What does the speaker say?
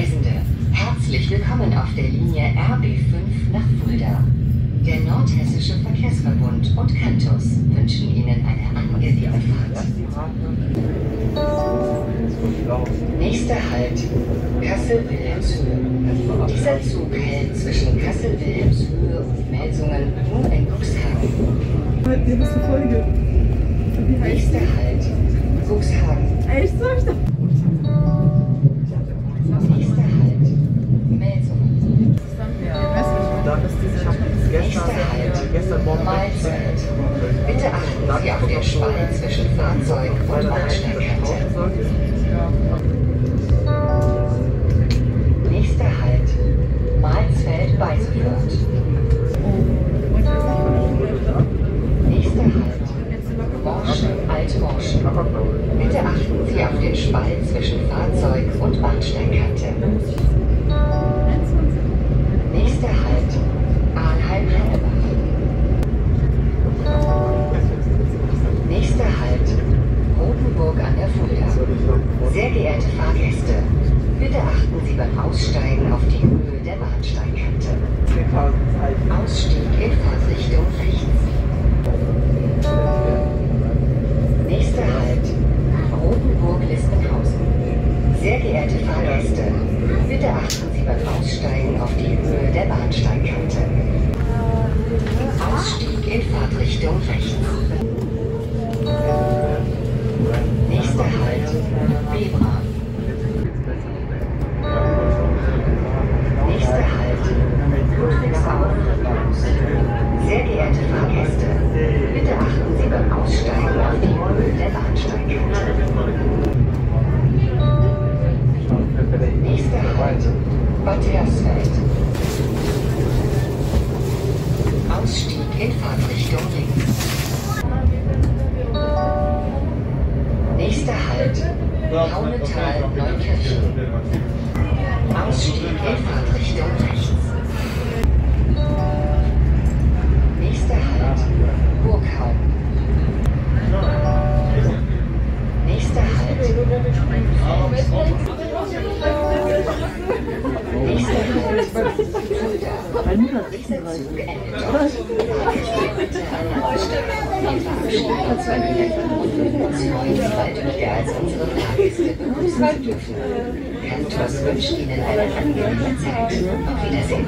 Reisende, herzlich willkommen auf der Linie RB5 nach Fulda. Der Nordhessische Verkehrsverbund und Cantus wünschen Ihnen eine angenehme Fahrt. Nächster Halt, Kassel-Wilhelmshöhe. Dieser Zug hält zwischen Kassel-Wilhelmshöhe und Melsungen nun in Cuxhaven. Nächster Halt, Cuxhaven. Echt? Sag Dann ist diese, ich habe gestern, Nächster Halt, gestern Morgen Mahlzeit. Bitte achten Sie auf den Spalt zwischen Fahrzeug und Bahnsteigkante. Nächster Halt, Malzfeld Beisefurt. Nächster Halt, Morschen Altmorschen. Bitte achten Sie auf den Spalt zwischen Fahrzeug und Bahnsteigkante. Geehrte Fahrgäste, bitte achten Sie beim Aussteigen auf die Höhe der Bahnsteigkante. Ausstieg in Fahrtrichtung rechts. Nächster Halt, Rotenburg-Listenhausen. Sehr geehrte Fahrgäste, bitte achten Sie beim Aussteigen auf die Höhe der Bahnsteigkante. Nächster Halt, Bad Hersfeld. Ausstieg in Fahrtrichtung links. Nächster Halt, Haunetal, Neukirchen. Ausstieg in Fahrtrichtung rechts. Cantus wünscht Ihnen eine angenehme Zeit. Auf Wiedersehen.